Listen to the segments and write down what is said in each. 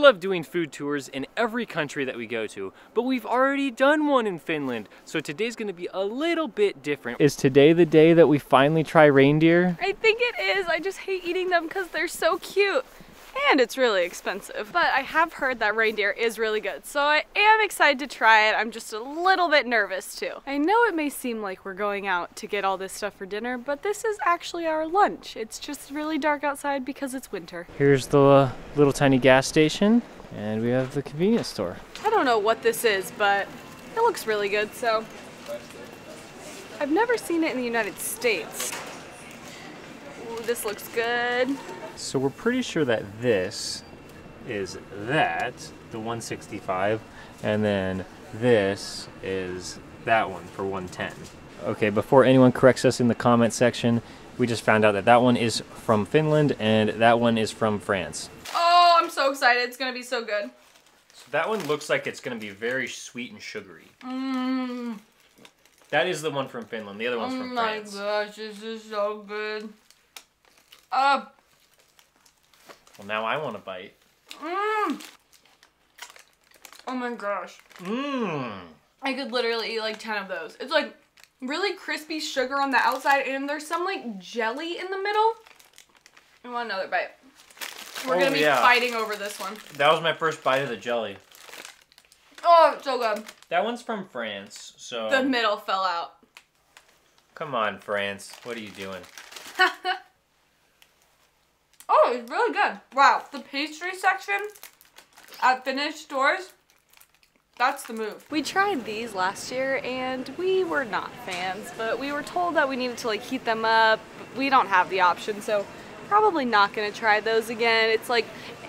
love doing food tours in every country that we go to, but we've already done one in Finland, so today's gonna be a little bit different. Is today the day that we finally try reindeer? I think it is. I just hate eating them because they're so cute. And it's really expensive. But I have heard that reindeer is really good, so I am excited to try it. I'm just a little bit nervous too. I know it may seem like we're going out to get all this stuff for dinner, but this is actually our lunch. It's just really dark outside because it's winter. Here's the uh, little tiny gas station, and we have the convenience store. I don't know what this is, but it looks really good, so. I've never seen it in the United States. Ooh, this looks good. So we're pretty sure that this is that, the 165, and then this is that one for 110. Okay, before anyone corrects us in the comment section, we just found out that that one is from Finland and that one is from France. Oh, I'm so excited. It's gonna be so good. So that one looks like it's gonna be very sweet and sugary. Mmm. That is the one from Finland. The other one's from Oh from my France. gosh, this is so good. Uh, Well, now I want to bite. mmm. Oh my gosh. Mmm. I could literally eat like 10 of those. It's like really crispy sugar on the outside and there's some like jelly in the middle. I want another bite. We're Oh, gonna be yeah. fighting over this one. That was my first bite of the jelly. Oh, so good. That one's from France, so The middle fell out. come on, France. What are you doing? Oh, it's really good. Wow, the pastry section at Finnish stores, that's the move. We tried these last year and we were not fans, but we were told that we needed to like heat them up. We don't have the option, so probably not gonna try those again. It's like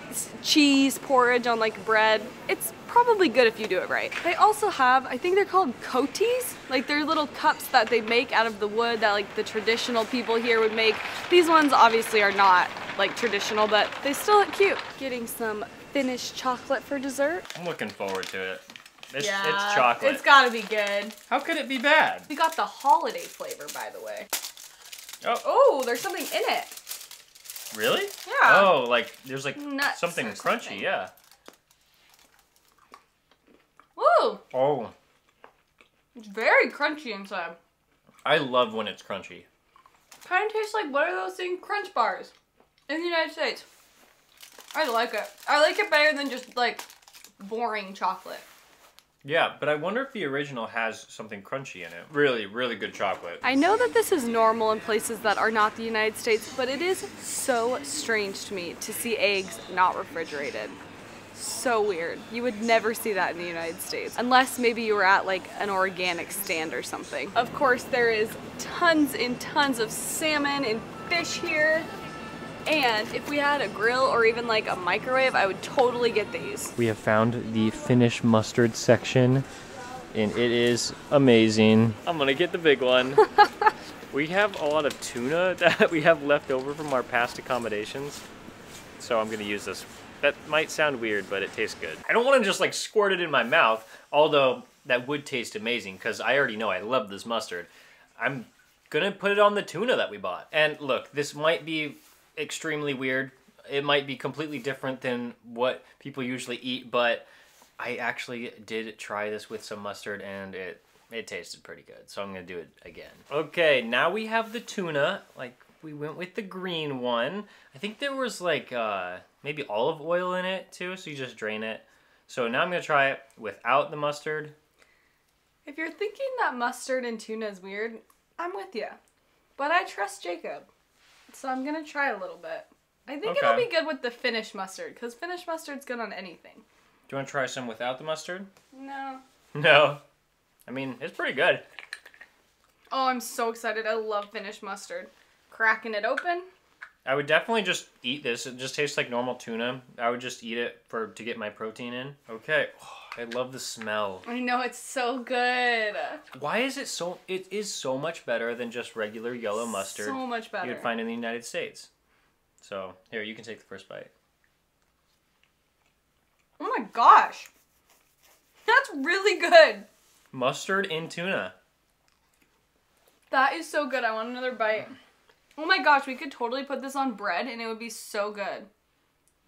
it's cheese porridge on like bread. It's probably good if you do it right. They also have, I think they're called kotis. Like they're little cups that they make out of the wood that like the traditional people here would make. These ones obviously are not like traditional, but they still look cute. Getting some Finnish chocolate for dessert. I'm looking forward to it. It's, it's chocolate. It's gotta be good. How could it be bad? We got the holiday flavor, by the way. Oh, Oh, there's something in it. really? Yeah. Oh, like there's like Nuts something crunchy, something. yeah. Woo! Oh, It's very crunchy inside. I love when it's crunchy. Kind of tastes like what are those things? Crunch bars in the United States. I like it. I like it better than just like boring chocolate. Yeah, but I wonder if the original has something crunchy in it. Really, really good chocolate. I know that this is normal in places that are not the United States, but it is so strange to me to see eggs not refrigerated. So weird. You would never see that in the United States. Unless maybe you were at like an organic stand or something. Of course, there is tons and tons of salmon and fish here. And if we had a grill or even like a microwave, I would totally get these. We have found the Finnish mustard section, and it is amazing. I'm gonna get the big one. we have a lot of tuna that we have left over from our past accommodations, so I'm gonna use this. That might sound weird, but it tastes good. I don't want to just like squirt it in my mouth, although that would taste amazing because I already know I love this mustard. I'm gonna put it on the tuna that we bought. And look, this might be extremely weird. It might be completely different than what people usually eat, but I actually did try this with some mustard and it it tasted pretty good. So I'm gonna do it again. Okay, now we have the tuna. Like we went with the green one. I think there was like uh, maybe olive oil in it too, so you just drain it. So now I'm gonna try it without the mustard. If you're thinking that mustard and tuna is weird, I'm with you. But I trust Jacob. So I'm gonna try a little bit. I think it'll be good with the Finnish mustard, because Finnish mustard's good on anything. Do you want to try some without the mustard? No. No. I mean, it's pretty good. Oh, I'm so excited. I love Finnish mustard. Cracking it open. I would definitely just eat this. It just tastes like normal tuna. I would just eat it for to get my protein in. Okay. Oh. I love the smell. I know it's so good. Why is it so it is so much better than just regular yellow mustard So much better. you would find in the United States. So, here, you can take the first bite. Oh my gosh. That's really good. Mustard in tuna. That is so good. I want another bite. Oh my gosh, we could totally put this on bread and it would be so good.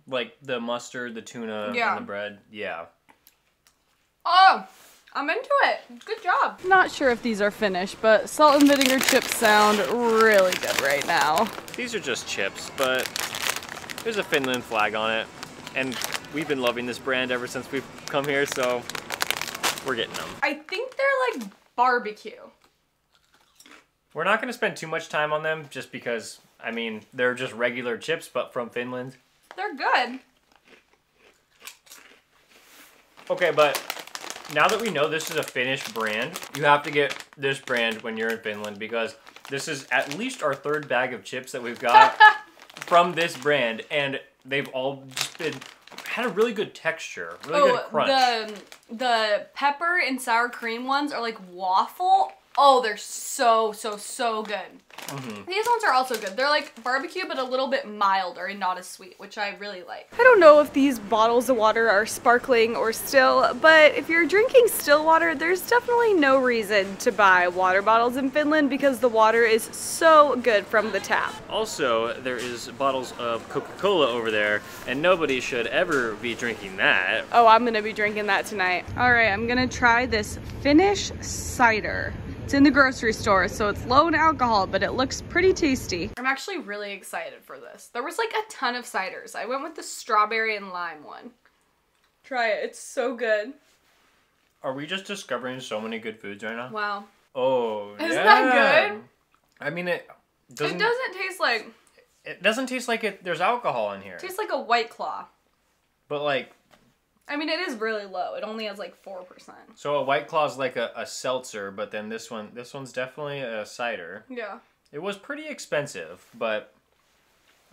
like the mustard, the tuna, Yeah. and the bread. Yeah. Oh, I'm into it. Good job. Not sure if these are finished, but salt and vinegar chips sound really good right now. These are just chips, but there's a Finland flag on it. And we've been loving this brand ever since we've come here, so we're getting them. I think they're like barbecue. We're not going to spend too much time on them just because, I mean, they're just regular chips, but from Finland. They're good. Okay, but now that we know this is a Finnish brand, you have to get this brand when you're in Finland because this is at least our third bag of chips that we've got from this brand, and they've all just been had a really good texture, really oh, good crunch. Oh, the the pepper and sour cream ones are like waffle. Oh, they're so so so good. Mm-hmm. These ones are also good. They're like barbecue, but a little bit milder and not as sweet, which I really like. I don't know if these bottles of water are sparkling or still, but if you're drinking still water, there's definitely no reason to buy water bottles in Finland because the water is so good from the tap. Also, there is bottles of Coca-Cola over there, and nobody should ever be drinking that. Oh, I'm gonna be drinking that tonight. All right, I'm gonna try this Finnish cider. It's in the grocery store, so it's low in alcohol, but it looks pretty tasty. I'm actually really excited for this. There was like a ton of ciders. I went with the strawberry and lime one. Try it, it's so good. Are we just discovering so many good foods right now? Wow. Oh, Isn't yeah. that good? I mean, it doesn't. it doesn't taste like, It doesn't taste like it. There's alcohol in here, it tastes like a white claw. but like, I mean, it is really low. It only has like 4%. so a White Claw is like a, a seltzer, but then this one, this one's definitely a cider. Yeah. It was pretty expensive, but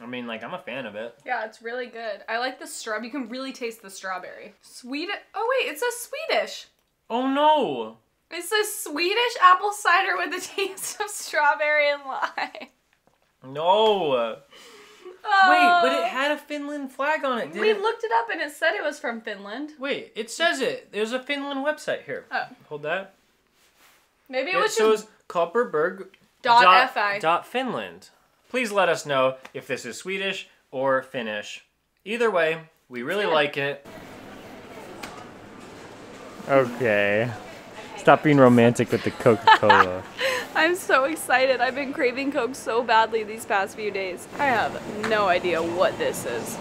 I mean, like, I'm a fan of it. Yeah, it's really good. I like the straw. You can really taste the strawberry. Sweet. Oh wait, it says Swedish. Oh no! It says Swedish apple cider with a taste of strawberry and lime. No! Wait, but it oh. had a Finland flag on it, We didn't it? looked it up and it said it was from Finland. Wait, it says it. There's a Finland website here. Oh. Hold that. Maybe it It was shows just Kopparberg dot fi. dot Finland. Please let us know if this is Swedish or Finnish. Either way, we really Yeah. like it. Okay. Stop being romantic with the Coca-Cola. I'm so excited. I've been craving Coke so badly these past few days. I have no idea what this is.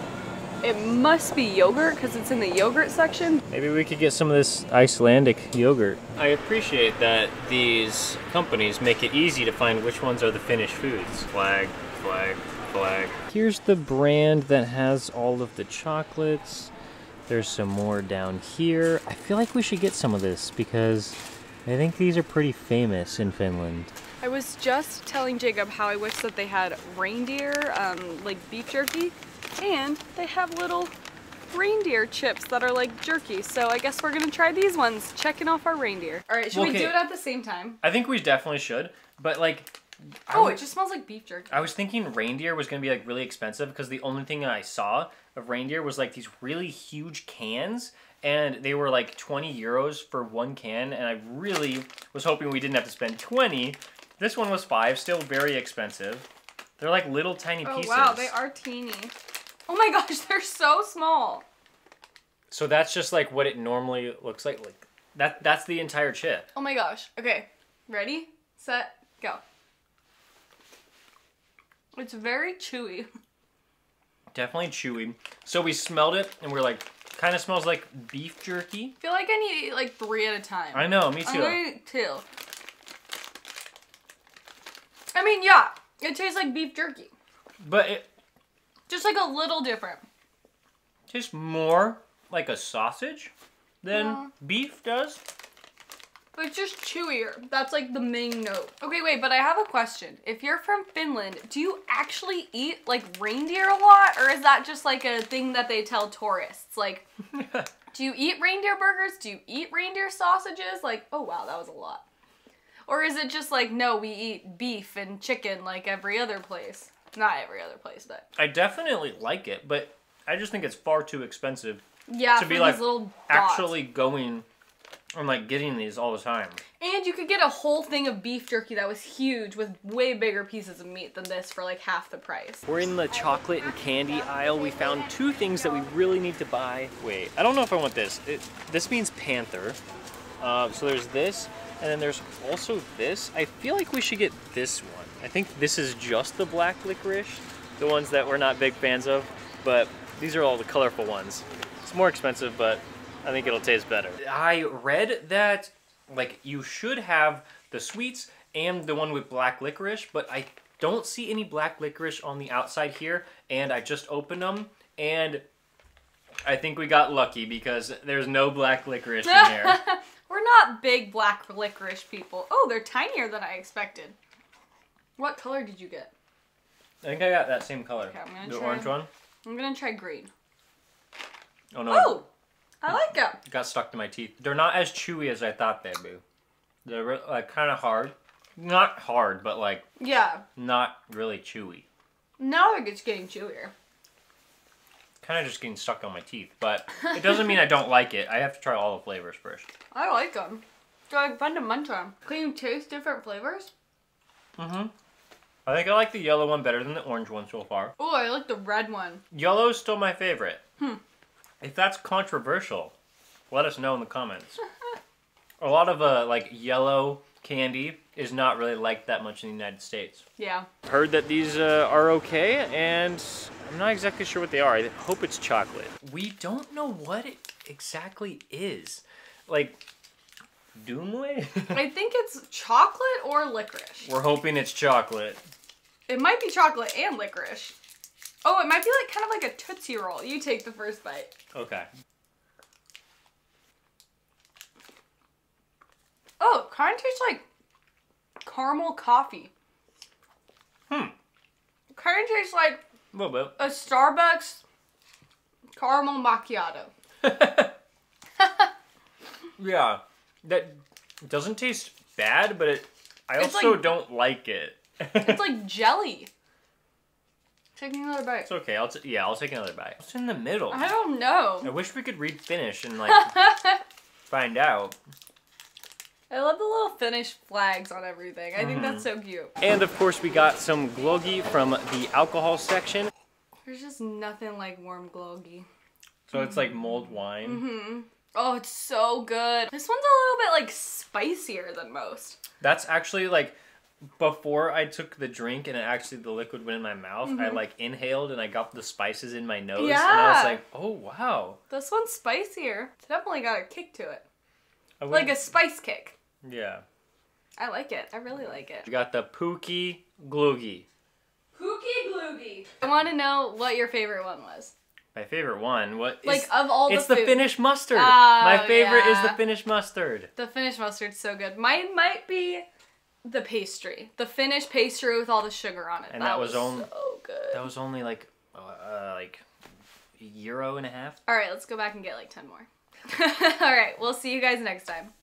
It must be yogurt because it's in the yogurt section. Maybe we could get some of this Icelandic yogurt. I appreciate that these companies make it easy to find which ones are the Finnish foods. Flag, flag, flag. Here's the brand that has all of the chocolates. There's some more down here. I feel like we should get some of this because I think these are pretty famous in Finland. I was just telling Jacob how I wish that they had reindeer, um, like beef jerky, and they have little reindeer chips that are like jerky. So I guess we're gonna try these ones, checking off our reindeer. All right, should we do it at the same time? I think we definitely should, but like I Oh, it just smells like beef jerky. I was thinking reindeer was gonna be like really expensive because the only thing I saw of reindeer was like these really huge cans, and they were like 20 euros for one can, and I really was hoping we didn't have to spend 20. This one was five, still very expensive. They're like little tiny Oh pieces. wow, they are teeny. Oh my gosh, they're so small. So that's just like what it normally looks like. Like that. That's the entire chip. Oh my gosh. Okay, ready, set, go. It's very chewy. Definitely chewy. So we smelled it, and we're like, kind of smells like beef jerky. I feel like I need to eat like three at a time. I know, me I'm too. gonna eat two. I mean, yeah, it tastes like beef jerky. But it Just like a little different. tastes more like a sausage than Yeah. beef does. But it's just chewier. That's like the main note. Okay, wait, but I have a question. If you're from Finland, do you actually eat like reindeer a lot? Or is that just like a thing that they tell tourists? Like, do you eat reindeer burgers? Do you eat reindeer sausages? Like, oh wow, that was a lot. Or is it just like, no, we eat beef and chicken like every other place? Not every other place, but I definitely like it, but I just think it's far too expensive yeah, to be like little actually going I'm like getting these all the time. And you could get a whole thing of beef jerky that was huge with way bigger pieces of meat than this for like half the price. We're in the chocolate and candy aisle. We found two things that we really need to buy. Wait, I don't know if I want this. It, this means Panther. Uh, so there's this, and then there's also this. I feel like we should get this one. I think this is just the black licorice, the ones that we're not big fans of, but these are all the colorful ones. It's more expensive, but I think it'll taste better. I read that like you should have the sweets and the one with black licorice, but I don't see any black licorice on the outside here, and I just opened them, and I think we got lucky because there's no black licorice in there. We're not big black licorice people. Oh, they're tinier than I expected. What color did you get? I think I got that same color. Okay, I'm gonna the try- orange one. I'm gonna try green. Oh no, Oh, I like them. it got stuck to my teeth. They're not as chewy as I thought they'd be. They're like kind of hard. Not hard, but like Yeah. not really chewy. Now they're just getting chewier. Kind of just getting stuck on my teeth, but it doesn't mean I don't like it. I have to try all the flavors first. I like them. They're like fun to munch on. Can you taste different flavors? Mm-hmm. I think I like the yellow one better than the orange one so far. Oh, I like the red one. Yellow's still my favorite. Hmm. If that's controversial, let us know in the comments. A lot of uh, like yellow candy is not really liked that much in the United States. Yeah. Heard that these uh, are okay, and I'm not exactly sure what they are. I hope it's chocolate. We don't know what it exactly is. Like, Dumle? I think it's chocolate or licorice. We're hoping it's chocolate. It might be chocolate and licorice. Oh, it might be like kind of like a Tootsie Roll. You take the first bite. Okay. Oh, kind of tastes like caramel coffee. Hmm. Kind of tastes like A little bit. a Starbucks caramel macchiato. Yeah, that doesn't taste bad, but it. I It's also like- don't like it. It's like jelly. Taking another bite. it's okay. I'll t- yeah, I'll take another bite. What's in the middle? I don't know. I wish we could read Finnish and like find out. I love the little Finnish flags on everything. I think that's Mm-hmm. so cute. And of course, we got some glogi from the alcohol section. There's just nothing like warm gloggy. So it's like mulled wine. Mm-hmm. Oh, it's so good. This one's a little bit like spicier than most. That's actually like before I took the drink and it actually the liquid went in my mouth. I mm-hmm. like inhaled and I got the spices in my nose, and I was like, oh wow. This one's spicier. It's definitely got a kick to it. I Like a spice kick. yeah. I like it. I really like it. We got the Pookie Gloogie. Pookie gloogie. I want to know what your favorite one was. My favorite one. What? Like of all the It's the food. Finnish mustard. Oh, My favorite is the yeah. Finnish mustard. The Finnish mustard's so good. Mine might be the pastry. The finished pastry with all the sugar on it. And that was on- so good. That was only like uh, like a euro and a half. All right, let's go back and get like 10 more. all right, we'll see you guys next time.